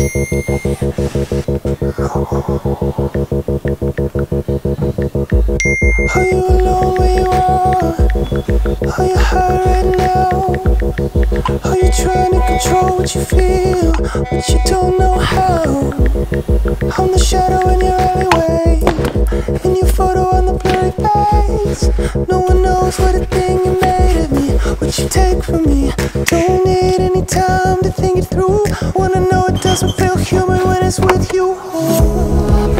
You you are? You right now? You trying to control what you feel, but you don't know how? I'm the shadow in your alleyway, in your photo on the blurry. No one knows what a thing you made of me, what you take from me. Don't need any time to think it through. Wanna know doesn't feel human when it's with you.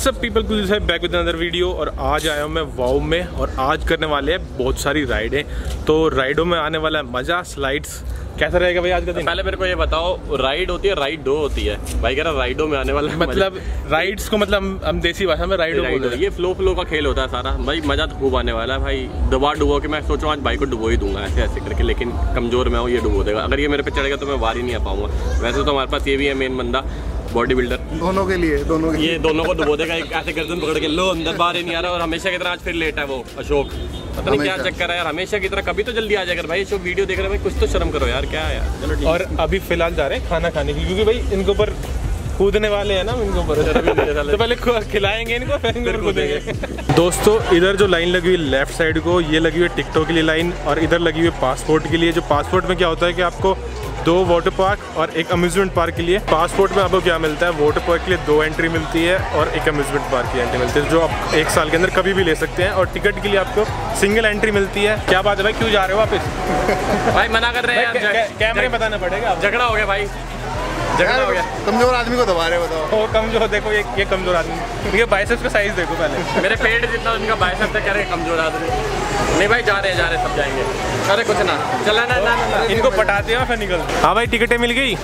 WhatsApp people कुछ है back with another video और आज आया हूँ मैं wow में और आज करने वाले हैं बहुत सारी राइडें। तो राइडों में आने वाला है मज़ा स्लाइड्स कैसा रहेगा भाई आज का दिन? पहले मेरे को ये बताओ राइड होती है राइड दो होती है? भाई कह रहा राइडो में आने वाला है मतलब राइड्स को मतलब हम- देसी भाषा में राइडो राइड बोलते हैं। ये फ्लो फ्लो का खेल होता है सारा। भाई मज़ा तो खूब आने वाला है भाई। दबा डुबो के मैं सोच आज बाइक को डुबो ही दूँगा ऐसे ऐसे करके लेकिन कमज़ोर मैं हूँ ये डुबो देगा। अगर ये मेरे पे चढ़ेगा तो मैं वार ही नहीं आ पाऊँगा। वैसे तो हमारे पास ये भी है मेन बंदा। Body builder. दोनों के लिए दोनों के ये दोनों को डुबो देगा एक ऐसे गर्दन पकड़ के लो अंदर बाहर ही नहीं आ रहा और हमेशा की तरह आज फिर लेट है वो अशोक। पता नहीं क्या चक्कर है यार हमेशा की तरह कभी तो जल्दी आ जाएगा भाई अशोक वीडियो देख रहे हैं भाई कुछ तो शर्म करो यार क्या यार। और अभी फ़िलहाल जा रहे हैं खाना खाने की लिए, क्योंकि भाई इनके ऊपर कूदने वाले हैं ना इनके ऊपर। तो पहले खिलाएँगे इनको फिर कूदेंगे। दोस्तों इधर जो लाइन लगी हुई लेफ़्ट साइड को ये लगी हुई है टिकटों के लिए लाइन और इधर लगी हुई पासपोर्ट के लिए। जो पासपोर्ट में क्या होता है कि आपको दो वाटर पार्क और एक अम्यूजमेंट पार्क के लिए। पासपोर्ट में आपको क्या मिलता है? वाटर पार्क के लिए दो एंट्री मिलती है और एक अम्यूजमेंट पार्क की एंट्री मिलती है जो आप एक साल के अंदर कभी भी ले सकते हैं। और टिकट के लिए आपको सिंगल एंट्री मिलती है। क्या बात है भाई? क्यों जा रहे हो वापस? भाई मना कर रहे हैं कैमरे में बताना पड़ेगा। झगड़ा हो गया भाई। झगड़ा हो गया कमज़ोर आदमी को दबा रहे बताओ। वो कमज़ोर देखो ये ये कमज़ोर आदमी। ये बाइसेप्स का साइज़ देखो पहले। मेरे पेट जितना उनका बाइसेप तक करे कमज़ोर आदमी। नहीं भाई जा रहे जा रहे सब जाएँगे। अरे कुछ ना। चला ना ना ना। इनको पटाते हैं फिर निकलते हाँ। भाई टिकटें मिल गई?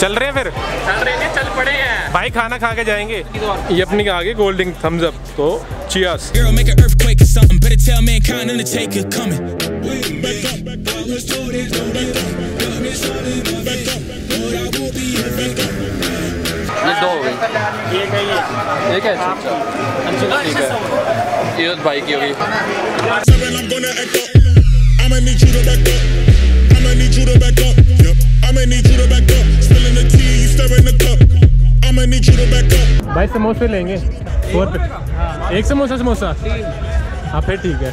चल रहे हैं फिर? चल रहे हैं चल पड़े हैं। भाई खाना खा के जाएँगे। ये अपनी आगे गोल्ड ड्रिंक थम्स अप तो cheers. Back up, back up. Let's do this. Do this. Back up. ठीक है। ठीक है ये की होगी। भाई समोसे लेंगे। फोर एक समोसा समोसा? हाँ फिर ठीक है।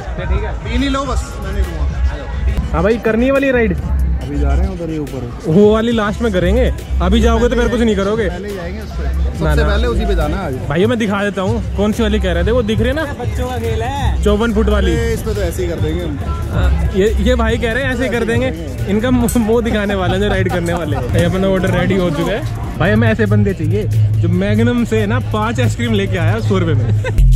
हाँ भाई करनी वाली राइड अभी जा रहे हैं उधर ही ऊपर। वो वाली लास्ट में करेंगे। अभी जाओगे तो फिर कुछ नहीं करोगे। पहले जाएँगे उस सबसे पहले उसी पे जाना आज। भाई मैं दिखा देता हूँ कौन सी वाली कह रहे थे। वो दिख रही है ना? बच्चों का खेल है। चौवन फुट वाली। इस पे तो ऐसे ही कर देंगे हम। ये ये भाई कह रहे हैं ऐसे ही कर देंगे। इनका मुँह मुँह दिखाने वाले हैं जो राइड करने वाले हैं। अपना ऑर्डर रेडी हो चुका है। भाई हमें ऐसे बंदे चाहिए जो मैगनम से ना पाँच आइसक्रीम लेके आया सौ रुपए में।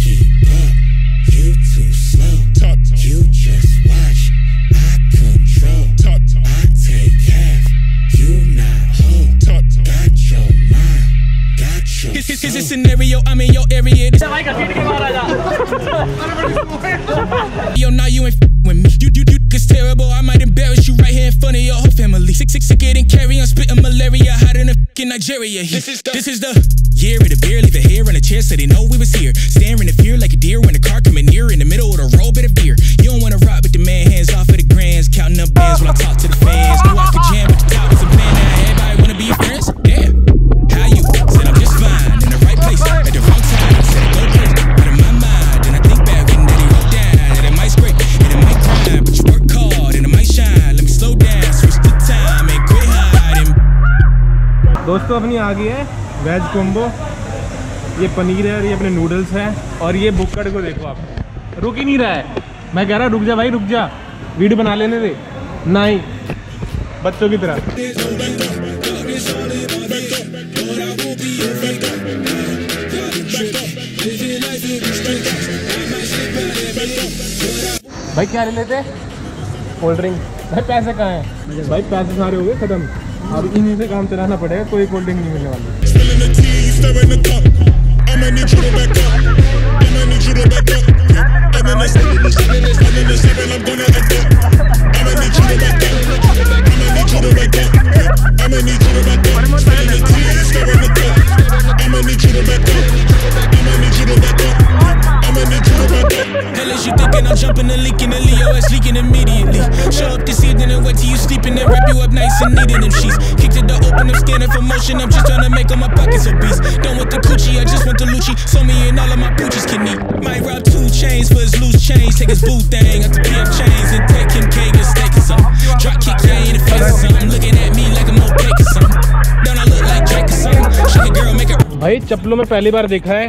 Scenario. I'm in your area. This Yo, now you ain't f- with me. You, you, you, it's terrible. I might embarrass you right here in front of your whole family. Sick, sick, sick, it and carry on spitting malaria. Hotter than fucking Nigeria. This is the, this is the year of the beer. Leave a hair in a chair so they know we was here. Staring in fear like a deer when the car coming near. In the middle of the road, bit of beer. You don't wanna rock with the man, hands off of the grands. Counting up bands when I talk to the दोस्तों, अपनी आ गई है veg combo ये पनीर है और ये अपने noodles हैं। और ये बुक्कड़ को देखो आप। रुक ही नहीं रहा है। मैं कह रहा, रुक जा भाई, रुक जा। वीडियो बना लेने दे। नहीं। बच्चों की तरह। भाई, क्या ले लेते? कोल्ड ड्रिंक भाई, पैसे कहाँ हैं? भाई, पैसे सारे हो गए, खत्म। अब इन्हीं से काम चलाना पड़ेगा कोई कोल्ड ड्रिंक नहीं मिलने वाली। and neat in them sheets. Kick to the open, I'm scanning for motion. I'm just trying to make all my pockets obese. Done with the coochie, I just want the Lucci. So me and all of my poochies can eat. Might rob two chains for his loose change. Take his boo thing out the PF chains and take him cake and steak or something. Drop kick yeah in the face or something. Looking at me like I'm no cake or something. Don't I look like Drake or something? Shake a girl, make her. भाई चप्पलों में पहली बार देखा है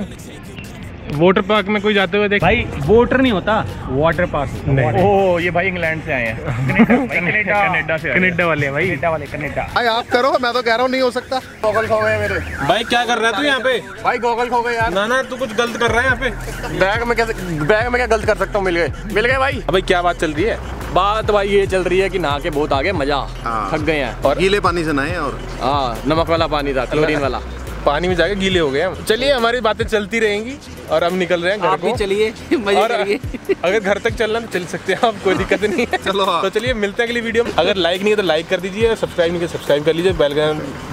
water park में कोई जाते हुए देख? भाई वोटर नहीं होता वाटर नहीं। ओ ये भाई इंग्लैंड से आए हैं। कनाडा कनाडा से कनाडा वाले भाई। कनाडा वाले कनाडा। भाई आप करो मैं तो कह रहा हूँ नहीं हो सकता। गॉगल खो गए मेरे। भाई क्या कर रहा है तू यहाँ पे? भाई गॉगल खो गए यार। ना ना तू कुछ गलत कर रहा है यहाँ पे। बैग में कैसे बैग में क्या गलत कर सकता हूँ मिल गए। मिल गए भाई। अबे क्या बात चल रही है? बात भाई ये चल रही है कि नहा के बहुत आगे मज़ा। हाँ। थक गए हैं। और गीले पानी से नहाए और हाँ नमक वाला पानी था क्लोरीन वाला। पानी में जाके गीले हो गए हम। चलिए हमारी बातें चलती रहेंगी और हम निकल रहे हैं घर को। चलिए और अगर घर तक चलना तो चल सकते हैं आप कोई दिक्कत नहीं है। चलो हाँ। तो चलिए मिलते हैं अगली वीडियो में। अगर लाइक नहीं है तो लाइक कर दीजिए सब्सक्राइब नहीं किया सब्सक्राइब कर लीजिए। बेल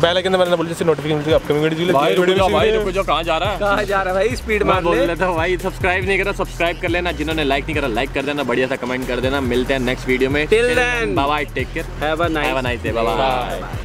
बेल आइकन दबाना बोलिए जिससे नोटिफिकेशन अपकमिंग वीडियो भाई भाई रुक जाओ कहाँ जा रहा है? कहाँ जा रहा है भाई? स्पीड मैं मार बोल ले। रहा भाई सब्सक्राइब नहीं करा सब्सक्राइब कर लेना। जिन्होंने लाइक नहीं करा लाइक कर देना। बढ़िया सा कमेंट कर देना। मिलते हैं नेक्स्ट वीडियो में. Bye take care have a nice day bye